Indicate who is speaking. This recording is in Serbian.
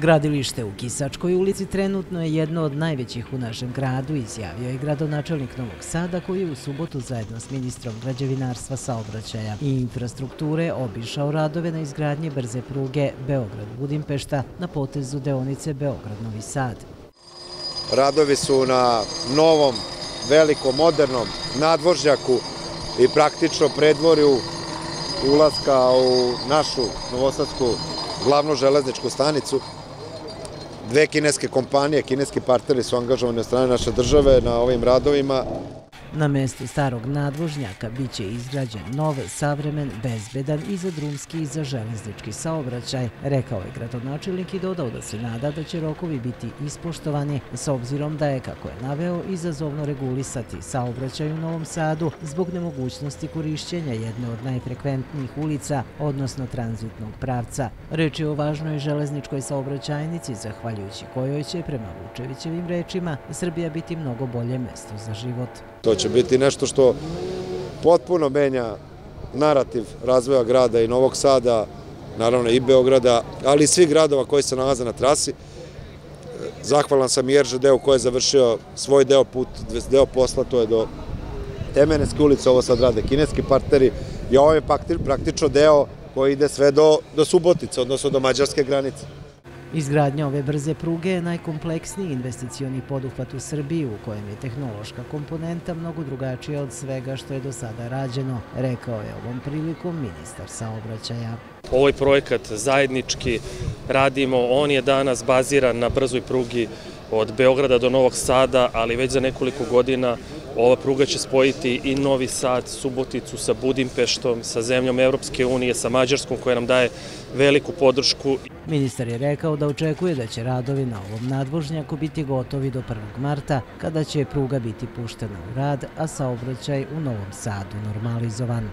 Speaker 1: Gradilište u Kisačkoj ulici trenutno je jedno od najvećih u našem gradu, izjavio je gradonačelnik Novog Sada koji je u subotu zajedno s ministrom građevinarstva, saobraćaja i infrastrukture obišao radove na izgradnji brze pruge Beograd-Budimpešta na potezu deonice Beograd-Novi Sad.
Speaker 2: Radovi su na novom, velikom, modernom nadvožnjaku i praktično predvorju ulaska u našu novosadsku glavnu železničku stanicu. Dve kineske kompanije, kineski partneri su angažovani od strane naše države na ovim radovima.
Speaker 1: Na mestu starog nadvožnjaka biće izgrađen nov, savremen, bezbedan i za drumski i za železnički saobraćaj, rekao je gradonačelnik i dodao da se nada da će rokovi biti ispoštovani s obzirom da je, kako je naveo, izazovno regulisati saobraćaj u Novom Sadu zbog nemogućnosti korišćenja jedne od najfrekventnijih ulica, odnosno tranzitnog pravca. Reč je o važnoj železničkoj saobraćajnici, zahvaljujući kojoj će, prema Vučevićevim rečima, Srbija biti mnogo bolje mesto za život.
Speaker 2: To će biti nešto što potpuno menja narativ razvoja grada i Novog Sada, naravno i Beograda, ali i svih gradova koji se nalaze na trasi. Zahvalan sam i RŽD-u koji je završio svoj deo put, deo posla, to je do Temeneske ulice, ovo sad rade kineski partneri i ovo je praktično deo koji ide sve do, do Subotice, odnosno do mađarske granice.
Speaker 1: Izgradnja ove brze pruge je najkompleksniji investicioni poduhvat u Srbiji u kojem je tehnološka komponenta mnogo drugačija od svega što je do sada rađeno, rekao je ovom prilikom ministar saobraćaja.
Speaker 3: Ovoj projekat zajednički radimo, on je danas baziran na brzoj prugi od Beograda do Novog Sada, ali već za nekoliko godina ova pruga će spojiti i Novi Sad, Suboticu sa Budimpeštom, sa zemljom Evropske unije, sa Mađarskom koja nam daje veliku podršku.
Speaker 1: Ministar je rekao da očekuje da će radovi na ovom nadvožnjaku biti gotovi do 1. marta, kada će pruga biti puštena u rad, a saobraćaj u Novom Sadu normalizovan.